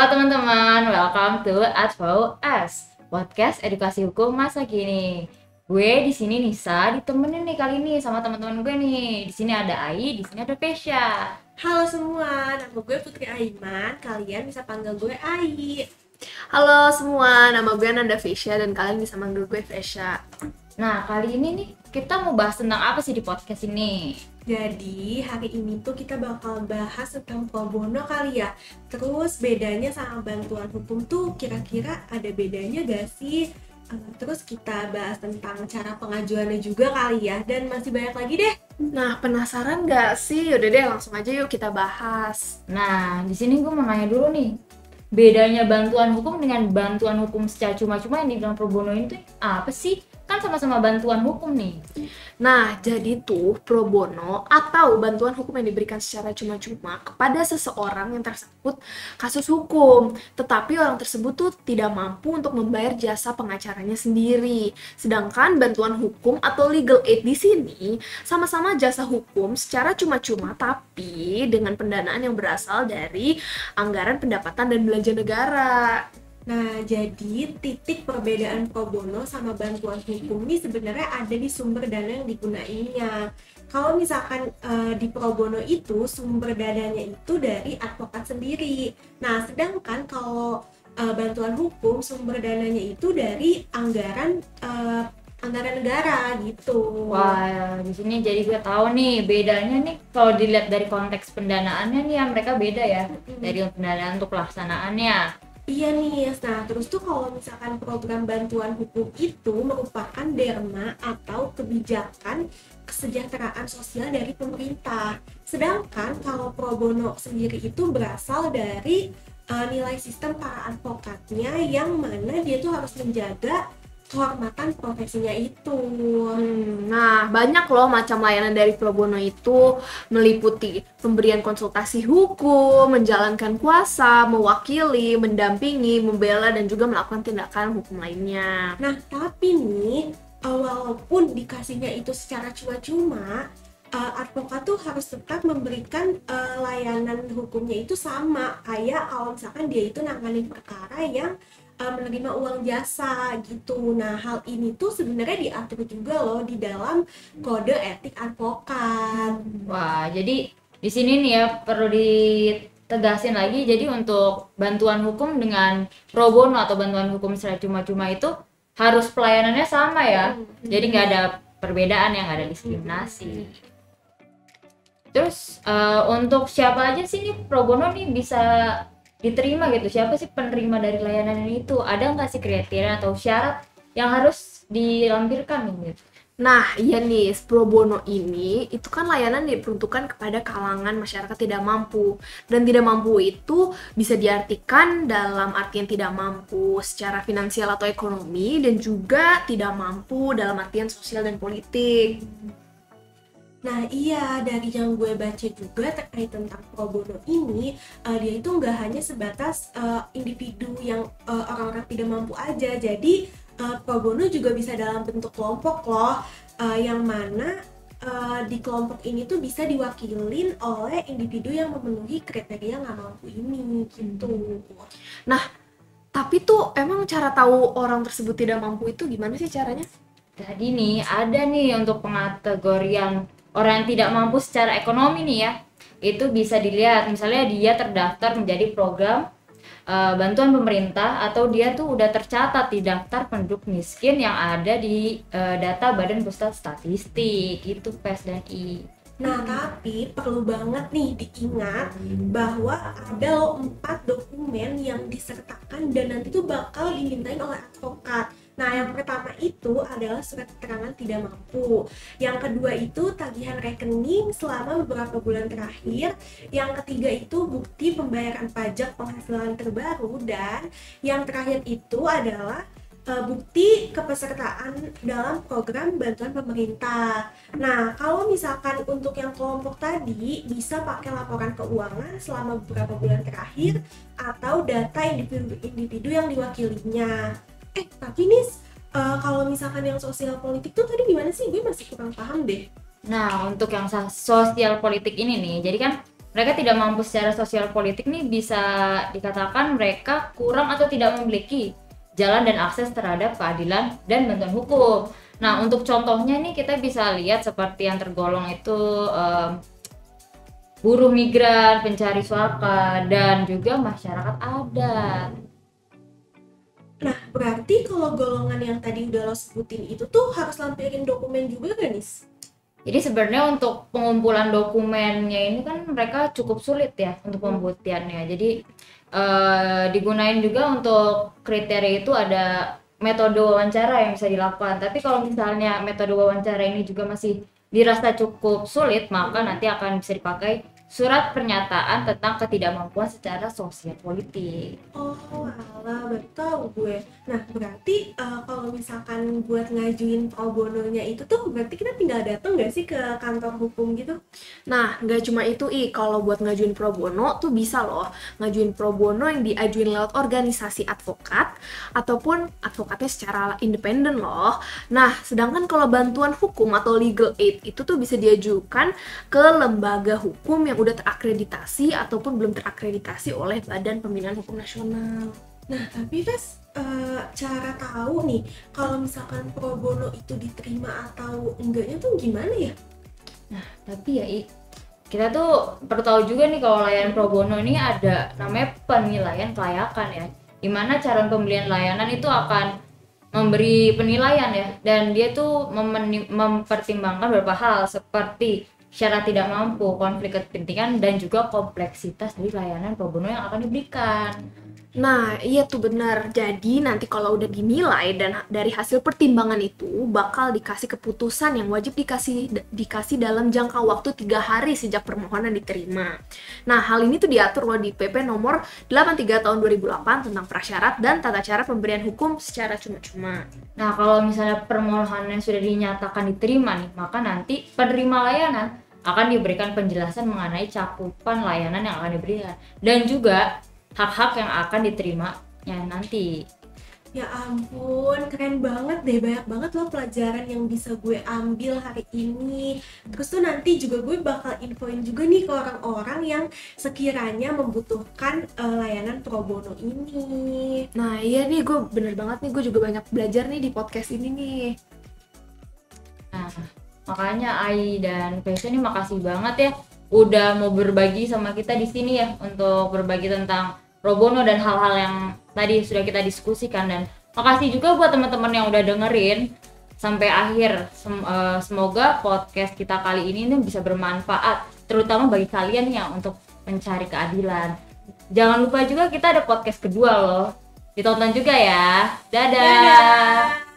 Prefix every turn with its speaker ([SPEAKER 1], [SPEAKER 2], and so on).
[SPEAKER 1] Halo teman-teman, welcome to Advo S podcast edukasi hukum masa kini. Gue di sini Nisa ditemenin nih kali ini sama teman-teman gue nih. Di sini ada Ai, di sini ada Pesha.
[SPEAKER 2] Halo semua, nama gue Putri Aiman. Kalian bisa panggil gue Ai.
[SPEAKER 3] Halo semua, nama gue Nanda Vesha dan kalian bisa manggil gue Vesha.
[SPEAKER 1] Nah, kali ini nih kita mau bahas tentang apa sih di podcast ini?
[SPEAKER 2] Jadi hari ini tuh kita bakal bahas tentang pro bono kali ya. Terus bedanya sama bantuan hukum tuh kira-kira ada bedanya gak sih? Eh, Terus kita bahas tentang cara pengajuannya juga kali ya. Dan masih banyak lagi deh.
[SPEAKER 3] Nah, penasaran gak sih? Yaudah deh, langsung aja yuk kita bahas.
[SPEAKER 1] Nah, di sini gue mau nanya dulu nih. Bedanya bantuan hukum dengan bantuan hukum secara cuma-cuma yang dibilang pro bono itu apa sih? Kan sama-sama bantuan hukum nih.
[SPEAKER 3] Nah, jadi tuh pro bono atau bantuan hukum yang diberikan secara cuma-cuma kepada seseorang yang tersebut kasus hukum, tetapi orang tersebut tuh tidak mampu untuk membayar jasa pengacaranya sendiri. Sedangkan bantuan hukum atau legal aid di sini sama-sama jasa hukum secara cuma-cuma tapi dengan pendanaan yang berasal dari anggaran pendapatan dan belanja negara.
[SPEAKER 2] Nah, jadi titik perbedaan pro bono sama bantuan hukum ini sebenarnya ada di sumber dana yang digunainnya. Kalau misalkan eh, di pro bono itu sumber dananya itu dari advokat sendiri. Nah, sedangkan kalau eh, bantuan hukum sumber dananya itu dari anggaran eh, anggaran negara gitu.
[SPEAKER 1] Wah, di sini jadi gue tahu nih bedanya nih kalau dilihat dari konteks pendanaannya nih ya mereka beda ya dari pendanaan untuk pelaksanaannya.
[SPEAKER 2] Iya nih, nah terus tuh kalau misalkan program bantuan hukum itu merupakan derma atau kebijakan kesejahteraan sosial dari pemerintah. Sedangkan kalau pro bono sendiri itu berasal dari uh, nilai sistem para advokatnya yang mana dia tuh harus menjaga kehormatan profesinya itu.
[SPEAKER 3] Hmm, Nah, banyak loh macam layanan dari pro bono itu meliputi pemberian konsultasi hukum, menjalankan kuasa, mewakili, mendampingi, membela, dan juga melakukan tindakan hukum lainnya.
[SPEAKER 2] Nah, tapi nih, walaupun dikasihnya itu secara cuma-cuma, uh, advokat tuh harus tetap memberikan uh, layanan hukumnya itu sama kayak kalau misalkan dia itu nanganin perkara yang uh, menerima uang jasa gitu. Nah, hal ini tuh sebenarnya diatur juga loh di dalam kode etik advokat.
[SPEAKER 1] Wah, jadi di sini nih ya perlu ditegasin lagi. Jadi untuk bantuan hukum dengan pro bono atau bantuan hukum secara cuma-cuma itu harus pelayanannya sama ya. Jadi nggak ada perbedaan yang ada diskriminasi. Terus eh, untuk siapa aja sih nih pro bono nih bisa diterima gitu? Siapa sih penerima dari layanan itu? Ada nggak sih kriteria atau syarat yang harus dilampirkan gitu?
[SPEAKER 3] Nah, iya nih, pro bono ini itu kan layanan diperuntukkan kepada kalangan masyarakat tidak mampu. Dan tidak mampu itu bisa diartikan dalam artian tidak mampu secara finansial atau ekonomi dan juga tidak mampu dalam artian sosial dan politik.
[SPEAKER 2] Nah iya dari yang gue baca juga terkait tentang pro bono ini eh, dia itu nggak hanya sebatas eh, individu yang eh, orang-orang tidak mampu aja jadi eh, pro bono juga bisa dalam bentuk kelompok loh eh, yang mana eh, di kelompok ini tuh bisa diwakilin oleh individu yang memenuhi kriteria nggak mampu ini gitu.
[SPEAKER 3] Tapi tuh emang cara tahu orang tersebut tidak mampu itu gimana sih caranya?
[SPEAKER 1] Tadi nih ada nih untuk pengategorian orang yang tidak mampu secara ekonomi nih ya. Itu bisa dilihat misalnya dia terdaftar menjadi program eh, bantuan pemerintah atau dia tuh udah tercatat di daftar penduduk miskin yang ada di eh, data Badan Pusat Statistik itu PES dan I.
[SPEAKER 2] Nah, tapi perlu banget nih diingat bahwa ada empat dokumen yang disertakan dan nanti tuh bakal dimintain oleh advokat. Nah, yang pertama itu adalah surat keterangan tidak mampu. Yang kedua itu tagihan rekening selama beberapa bulan terakhir. Yang ketiga itu bukti pembayaran pajak penghasilan terbaru dan yang terakhir itu adalah eh, bukti kepesertaan dalam program bantuan pemerintah. Nah, kalau misalkan untuk yang kelompok tadi bisa pakai laporan keuangan selama beberapa bulan terakhir atau data individu-individu yang diwakilinya. Eh, tapi nih eh, kalau misalkan yang sosial politik tuh tadi gimana sih? Gue masih kurang paham deh.
[SPEAKER 1] Nah, untuk yang sosial politik ini nih, jadi kan mereka tidak mampu secara sosial politik nih bisa dikatakan mereka kurang atau tidak memiliki jalan dan akses terhadap keadilan dan bantuan hukum. Nah, untuk contohnya nih kita bisa lihat seperti yang tergolong itu em, buruh migran, pencari suaka, dan juga masyarakat adat.
[SPEAKER 2] Nah, berarti kalau golongan yang tadi udah lo sebutin itu tuh harus lampirin dokumen juga gak, Nis?
[SPEAKER 1] Jadi sebenarnya untuk pengumpulan dokumennya ini kan mereka cukup sulit ya untuk pembuktiannya. Jadi eh, digunain juga untuk kriteria itu ada metode wawancara yang bisa dilakukan. Tapi kalau misalnya metode wawancara ini juga masih dirasa cukup sulit, maka nanti akan bisa dipakai surat pernyataan tentang ketidakmampuan secara sosial politik.
[SPEAKER 2] Oh, alah, baru tahu gue. Nah, berarti eh, kalau misalkan buat ngajuin pro bononya itu tuh berarti kita tinggal datang gak sih ke kantor hukum gitu?
[SPEAKER 3] Nah, nggak cuma itu, I. Kalau buat ngajuin pro bono tuh bisa loh. Ngajuin pro bono yang diajuin lewat organisasi advokat ataupun advokatnya secara independen loh. Nah, sedangkan kalau bantuan hukum atau legal aid itu tuh bisa diajukan ke lembaga hukum yang udah terakreditasi ataupun belum terakreditasi oleh Badan Pembinaan Hukum Nasional.
[SPEAKER 2] Nah, tapi Ves, eh, cara tahu nih kalau misalkan pro bono itu diterima atau enggaknya tuh gimana ya?
[SPEAKER 1] Tapi ya, I, kita tuh perlu tahu juga nih kalau layanan pro bono ini ada namanya penilaian kelayakan ya. Di mana calon pembelian layanan itu akan memberi penilaian ya dan dia tuh mempertimbangkan beberapa hal seperti syarat tidak mampu, konflik kepentingan dan juga kompleksitas dari layanan bono yang akan diberikan.
[SPEAKER 3] Nah, iya tuh benar. Jadi nanti kalau udah dinilai dan dari hasil pertimbangan itu bakal dikasih keputusan yang wajib dikasih dikasih dalam jangka waktu tiga hari sejak permohonan diterima. Nah, hal ini tuh diatur loh di PP nomor 83 tahun 2008 tentang prasyarat dan tata cara pemberian hukum secara cuma-cuma.
[SPEAKER 1] Nah, kalau misalnya permohonannya sudah dinyatakan diterima nih, maka nanti penerima layanan akan diberikan penjelasan mengenai cakupan layanan yang akan diberikan dan juga hak-hak yang akan diterimanya nanti.
[SPEAKER 2] Ya ampun, keren banget deh, banyak banget loh pelajaran yang bisa gue ambil hari ini. Terus tuh nanti juga gue bakal infoin juga nih ke orang-orang yang sekiranya membutuhkan eh, layanan pro bono ini.
[SPEAKER 3] Nah, iya nih gue bener banget nih gue juga banyak belajar nih di podcast ini nih.
[SPEAKER 1] Nah, makanya Ai dan Faisal ini makasih banget ya udah mau berbagi sama kita di sini ya untuk berbagi tentang pro bono dan hal-hal yang tadi sudah kita diskusikan dan makasih juga buat teman-teman yang udah dengerin sampai akhir. Sem- eh, semoga podcast kita kali ini nih bisa bermanfaat terutama bagi kalian yang untuk mencari keadilan. Jangan lupa juga kita ada podcast kedua loh. Ditonton juga ya. Dadah.
[SPEAKER 2] Dadah.